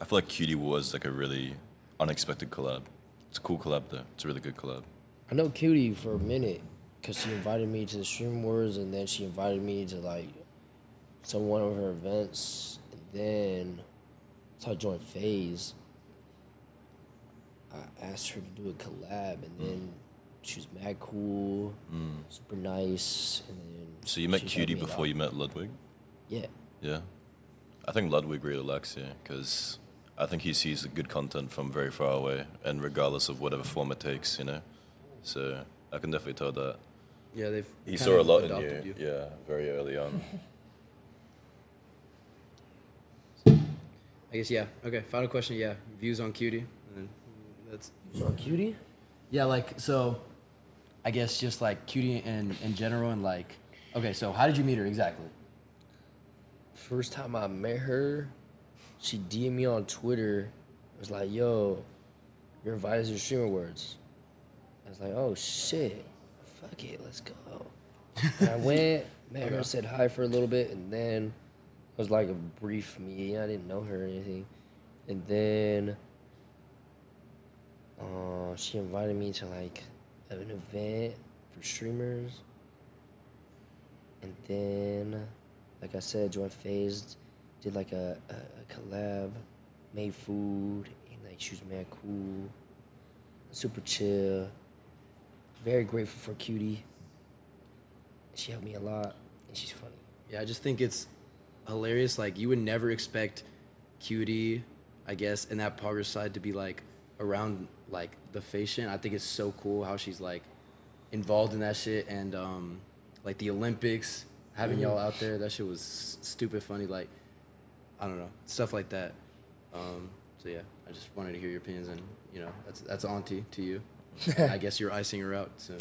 I feel like Cutie was like a really unexpected collab. It's a cool collab though. It's a really good collab. I know Cutie for a minute because she invited me to the Stream Awards and then she invited me to like some one of her events. And then so I joined FaZe. I asked her to do a collab and then she was mad cool, mm. super nice. And then So you met Cutie me before you met Ludwig? Yeah. Yeah. I think Ludwig really likes you because I think he sees the good content from very far away and regardless of whatever form it takes, you know? So I can definitely tell that. Yeah, they've. He kind saw a of lot in adopted you, yeah, very early on. I guess yeah. Okay. Final question. Yeah. Views on Cutie. Mm, that's. So Cutie? Yeah, like so. I guess just like cutie in in general and like. Okay, so how did you meet her exactly? First time I met her, she DM'd me on Twitter. It Was like, "Yo, you're invited to the Stream Awards." I was like, "Oh shit, fuck it, let's go." and I went, met her, said hi for a little bit, and then it was like a brief meeting. I didn't know her or anything, and then uh, she invited me to like have an event for streamers. And then, like I said, joined Phased, did like a, a, a collab, made food, and like she was mad cool, super chill. Very grateful for Cutie. She helped me a lot, and she's funny. Yeah, I just think it's hilarious. Like you would never expect Cutie, I guess, and that progress side to be like around like the fashion. I think it's so cool how she's like involved in that shit and um like the Olympics, having y'all out there. That shit was stupid funny. Like I don't know stuff like that. Um, so yeah, I just wanted to hear your opinions and you know that's that's auntie to you. I guess you're icing her out. So.